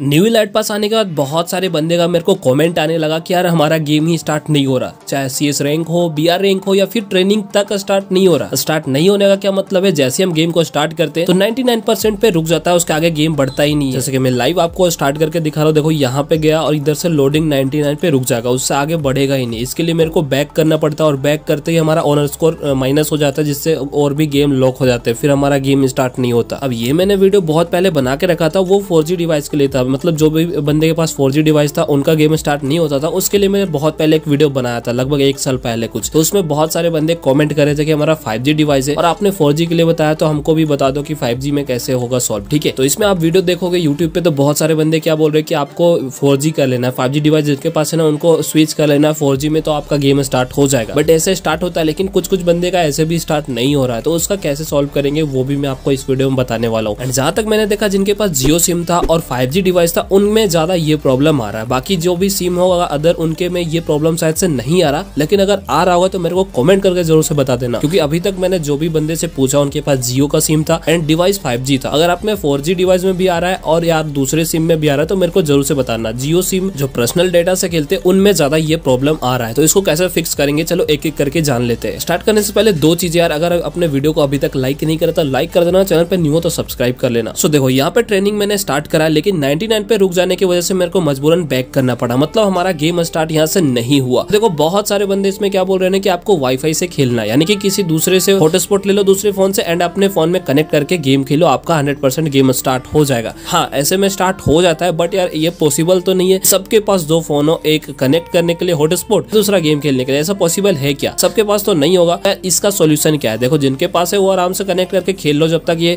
New light pass आने के बाद बहुत सारे बंदे का मेरे को कमेंट आने लगा कि यार हमारा गेम ही स्टार्ट नहीं हो रहा। चाहे सी एस रैंक हो बी आर रैंक हो या फिर ट्रेनिंग तक स्टार्ट नहीं हो रहा। स्टार्ट नहीं होने का क्या मतलब है? जैसे हम गेम को स्टार्ट करते हैं तो 99 परसेंट पे रुक जाता है, उसके आगे गेम बढ़ता ही नहीं है। जैसे कि मैं लाइव आपको स्टार्ट करके दिखा रहा हूँ, देखो यहाँ पे गया और इधर से लोडिंग 99 पे रुक जाएगा, उससे आगे बढ़ेगा ही नहीं। इसके लिए मेरे को बैक करना पड़ता है और बैक करते ही हमारा ऑनर स्कोर माइनस हो जाता है, जिससे और भी गेम लॉक हो जाते हैं, फिर हमारा गेम स्टार्ट नहीं होता। अब ये मैंने वीडियो बहुत पहले बना के रखा था, वो फोर डिवाइस के लिए था मतलब जो भी बंदे के पास फोर डिवाइस था, उनका गेम स्टार्ट नहीं होता था। उसके लिए मैंने बहुत पहले एक वीडियो बनाया था, लगभग एक साल पहले कुछ। तो उसमें बहुत सारे बंदे कमेंट कर रहे थे कि हमारा फाइव डिवाइस है। और आपने फोर के लिए बताया तो हमको भी बता दो कि फाइव में कैसे होगा सॉल्व ठीक है? तो इसमें आप वीडियो देखोगे यूट्यूब पे तो बहुत सारे बंदे क्या बोल रहे हैं कि आपको फोर कर लेना है। फाइव डिवाइस जिनके पास है ना, उनको स्विच कर लेना है फोर में तो आपका गेम स्टार्ट हो जाएगा। बट ऐसे स्टार्ट होता है, लेकिन कुछ कुछ बंदे का ऐसे भी स्टार्ट नहीं हो रहा है। तो उसका कैसे सॉल्व करेंगे, वो भी मैं आपको इस वीडियो में बताने वाला हूँ। एंड जहाँ तक मैंने देखा, जिनके पास जियो सिम था और फाइव डिवाइस था, उनमें ज़्यादा ये प्रॉब्लम आ रहा है। बाकी जो भी सिम होगा अदर उनके में ये प्रॉब्लम शायद से नहीं आ रहा। लेकिन अगर आ रहा होगा तो मेरे को कमेंट करके ज़रूर से बता देना। क्योंकि अभी तक मैंने जो भी बंदे से पूछा, उनके पास जियो का सिम था एंड डिवाइस फाइव था। अगर आप में फोर डिवाइस में भी आ रहा है और यार दूसरे सिम में भी आ रहा है तो मेरे को ज़रूर से बताना। जियो सिम जो पर्सनल डेटा से खेलते, उनमें ज़्यादा ये प्रॉब्लम आ रहा है। तो इसको कैसे फिक्स करेंगे, चलो एक एक करके जान लेते हैं। स्टार्ट करने से पहले दो चीज़ें यार, अगर अपने वीडियो को अभी तक लाइक नहीं करा तो लाइक कर देना। चैनल पर न्यू हो तो सब्सक्राइब कर लेना। सो देखो, यहाँ पे ट्रेनिंग मैंने स्टार्ट करा, लेकिन 99 पे रुक जाने की वजह से मेरे को मजबूरन बैक करना पड़ा। मतलब हमारा गेम स्टार्ट यहाँ से नहीं हुआ। देखो, बहुत सारे बंदे इसमें क्या बोल रहे हैं कि आपको वाईफाई से खेलना यानी कि किसी दूसरे से हॉटस्पॉट ले लो, दूसरे फ़ोन से एंड अपने फ़ोन में कनेक्ट करके गेम खेलो, आपका हंड्रेड गेम स्टार्ट हो जाएगा। हाँ ऐसे में स्टार्ट हो जाता है बट यार ये पॉसिबल तो नहीं है। सबके पास दो फ़ोन हो, एक कनेक्ट करने के लिए हॉटस्पॉट दूसरा गेम खेलने के लिए। ऐसा पॉसिबल है क्या? सबके पास तो नहीं होगा। इसका सोल्यूशन क्या है? देखो, जिनके पास है वो आराम से कनेक्ट करके खेल लो जब तक ये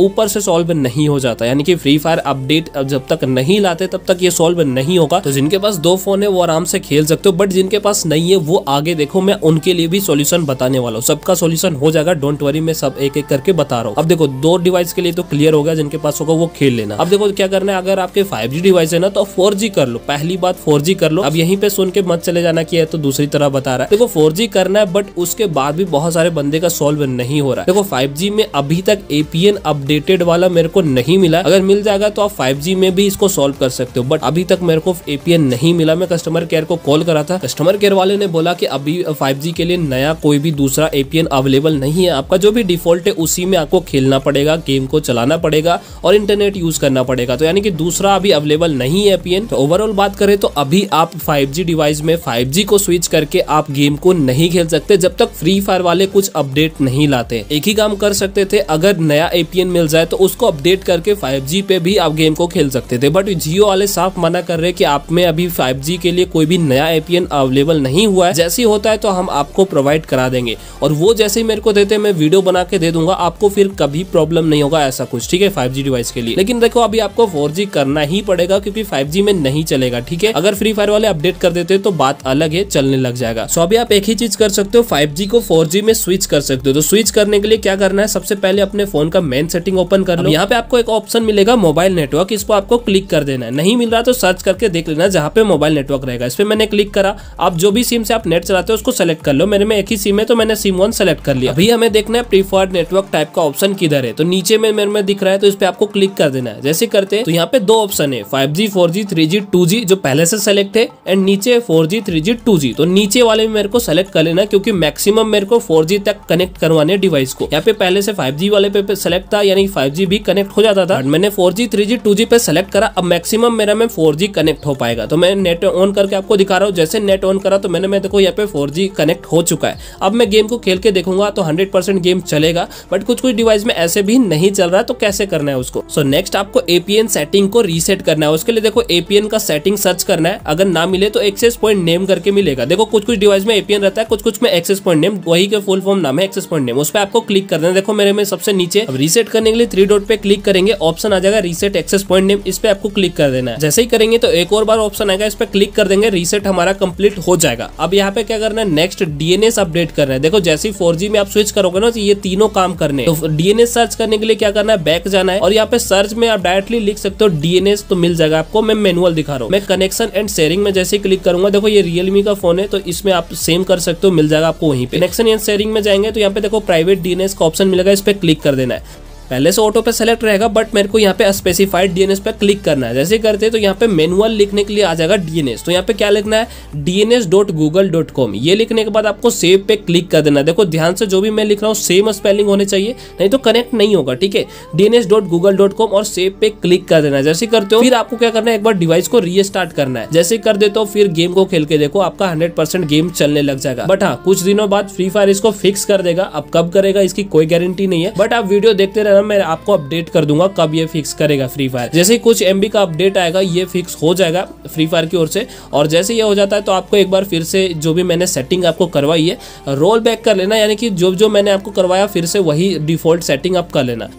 ऊपर से सॉल्व नहीं हो जाता। यानी कि फ्री फायर अपडेट जब तक नहीं लाते, तब तक ये सॉल्व नहीं होगा। तो जिनके पास दो फ़ोन है, वो आराम से खेल सकते हो बट जिनके पास नहीं है, वो आगे देखो, मैं उनके लिए भी सोल्यूशन बताने वाला हूँ। सबका सोल्यूशन हो जाएगा डोंट वरी मैं सब एक एक करके बता रहा हूँ। अब देखो, दो डिवाइस के लिए तो क्लियर हो गया, जिनके पास होगा, वो खेल लेना। अब देखो, क्या करना है, अगर आपके फाइव डिवाइस है ना तो फोर कर लो। पहली बात फोर कर लो। अब यहीं पे सुन के मत चले जाना की है तो दूसरी तरह बता रहा है। देखो फोर करना है बट उसके बाद भी बहुत सारे बंदे का सोल्व नहीं हो रहा है। देखो फाइव में अभी तक एपीएन अपडेटेड वाला मेरे को नहीं मिला। अगर मिल जाएगा तो आप फाइव में भी इसको सोल्व कर सकते हो। बट अभी तक मेरे को एपीएन नहीं मिला। मैं कस्टमर केयर को कॉल करा था। कस्टमर केयर वाले ने बोला कि अभी 5G के लिए नया कोई भी दूसरा एपीएन अवेलेबल नहीं है आपका। जो भी डिफ़ॉल्ट है, उसी में आपको खेलना पड़ेगा गेम को चलाना पड़ेगा और इंटरनेट यूज़ करना पड़ेगा। तो यानी कि दूसरा अभी अवेलेबल नहीं है एपीएन तो ओवरऑल बात करें तो अभी आप फाइव डिवाइस में फाइव को स्विच करके आप गेम को नहीं खेल सकते, जब तक फ्री फायर वाले कुछ अपडेट नहीं लाते। एक ही काम कर सकते थे, अगर नया एपीएन मिल जाए तो उसको अपडेट करके फाइव पे भी आप गेम को खेल सकते थे। बट जियो वाले साफ़ मना कर रहे कि आप में अभी फाइव के लिए कोई भी नया एपीएन अवेलेबल नहीं हुआ है। जैसे होता है तो हम आपको प्रोवाइड करा देंगे। और वो जैसे ही मेरे को देते मैं वीडियो बना के दे दूँगा। आपको फिर कभी प्रॉब्लम नहीं होगा ऐसा कुछ, ठीक है? फाइव डिवाइस के लिए। लेकिन देखो, अभी आपको फोर करना ही पड़ेगा क्योंकि फाइव में नहीं चलेगा, ठीक है? अगर फ्री फायर वाले अपडेट कर देते तो बात अलग है, चलने लग जाएगा। सो अभी आप एक ही चीज़ कर सकते हो फाइव को फोर में स्विच कर सकते हो। तो स्विच करने के लिए क्या करना है? सबसे पहले अपने फ़ोन का मेन सेटिंग ओपन कर लो। यहाँ पे आपको एक ऑप्शन मिलेगा मोबाइल नेटवर्क इसको आपको क्लिक कर देना है। नहीं मिल रहा तो सर्च करके देख लेना जहाँ पे मोबाइल नेटवर्क रहेगा। इस पर मैंने क्लिक करा। आप जो भी सिम से आप नेट चलाते हो, उसको सेलेक्ट कर लो। मेरे में एक ही सिम है तो मैंने सिम वन सेलेक्ट कर लिया। अभी हमें देखना है प्रीफर्ड नेटवर्क टाइप का ऑप्शन किधर है। तो नीचे में मेरे में दिख रहा है तो इस पे आपको क्लिक कर देना है। जैसे करते हैं तो यहाँ पे दो ऑप्शन है। Five G four G three G two G जो पहले से सेलेक्ट है एंड नीचे four G three G two G तो नीचे वाले में मेरे को सेलेक्ट कर लेना, क्योंकि मैक्सिमम मेरे को फोर जी तक कनेक्ट करवाने डिवाइस को। यहाँ पे पहले से फाइव जी वाले पे सेलेक्ट था, यानी फाइव जी भी कनेक्ट हो जाता था। मैंने four G three G two G पे सेलेक्ट करा अब मैक्सिमम मेरा में फोर कनेक्ट हो पाएगा। तो मैं नेट ऑन करके आपको दिखा रहा हूँ जैसे नेट ऑन करा तो मैंने मैं देखो यहाँ पे 4G कनेक्ट हो चुका है। अब मैं गेम को खेल के देखूँगा तो 100% गेम चलेगा बट कुछ कुछ डिवाइस में ऐसे भी नहीं चल रहा तो कैसे करना है उसको? सो so, नेक्स्ट आपको एपीएन सेटिंग को रीसेट करना है। उसके लिए देखो एपीएन का सेटिंग सर्च करना है। अगर ना मिले तो एक्सेस पॉइंट नेम करके मिलेगा। देखो कुछ कुछ डिवाइस में एपीएन रहता है कुछ कुछ में एक्सेस पॉइंट नेम वही के फुल फॉर्म नाम है एक्सेस पॉइंट नेम उस पर आपको क्लिक करना है। देखो मेरे में सबसे नीचे अब रीसेट करने के लिए थ्री डॉट पे क्लिक करेंगे ऑप्शन आ जाएगा रीसेट एक्सेस पॉइंट नेम इस पे आपको क्लिक कर देना है। जैसे ही करेंगे तो एक और बार ऑप्शन आएगा, इस पे क्लिक कर देंगे रीसेट हमारा कंप्लीट हो जाएगा। अब यहाँ पे क्या करना है? नेक्स्ट डीएनएस अपडेट करना है। देखो, जैसे फोर में आप स्विच करोगे ना तो ये तीनों काम करने तो डीएनएस सर्च करने के लिए क्या करना है? बैक जाना है। और यहाँ पे सर्च में आप डायरेक्टली लिख सकते हो डीएनएस तो मिल जाएगा आपको। मैं मैनुअल दिखा रहा हूँ। मैं कनेक्शन एंड शेयरिंग में जैसे ही क्लिक करूँगा, देखो ये रियलमी का फ़ोन है तो इसमें आप सेम कर सकते हो, मिल जाएगा आपको वहीं पे। कनेक्शन एंड शेयरिंग में जाएँगे तो यहाँ पे देखो प्राइवेट डीएनएस का ऑप्शन मिलेगा, इस पे क्लिक कर देना है। पहले से ऑटो पे सेलेक्ट रहेगा बट मेरे को यहाँ पे स्पेसिफाइड डीएनएस पे क्लिक करना है। जैसे करते हैं तो यहाँ पे मैनुअल लिखने के लिए आ जाएगा डीएनएस तो यहाँ पे क्या लिखना है? DNS dot Google dot com ये लिखने के बाद आपको सेव पे क्लिक कर देना देखो, ध्यान से जो भी मैं लिख रहा हूँ सेम स्पेलिंग होने चाहिए, नहीं तो कनेक्ट नहीं होगा, ठीक है? कॉम और सेव पे क्लिक कर देना है। जैसे करते हो, फिर आपको क्या करना है? एक बार डिवाइस को रीस्टार्ट करना है। जैसे कर देते हो, फिर गेम को खेल के देखो, आपका हंड्रेड गेम चलने लग जाएगा। बट हाँ कुछ दिनों बाद फ्री फायर इसको फिक्स कर देगा। अब कब करेगा, इसकी कोई गारंटी नहीं है। बट आप वीडियो देखते रहना मैं आपको अपडेट कर दूँगा कब ये फिक्स करेगा फ्री फायर जैसे ही कुछ एमबी का अपडेट आएगा, ये फिक्स हो जाएगा फ्री फायर की ओर से। और जैसे ये हो जाता है तो आपको एक बार फिर से जो भी मैंने सेटिंग आपको करवाई है रोल बैक कर लेना। यानी कि जो जो मैंने आपको करवाया, फिर से वही डिफ़ॉल्ट सेटिंग आप कर लेना।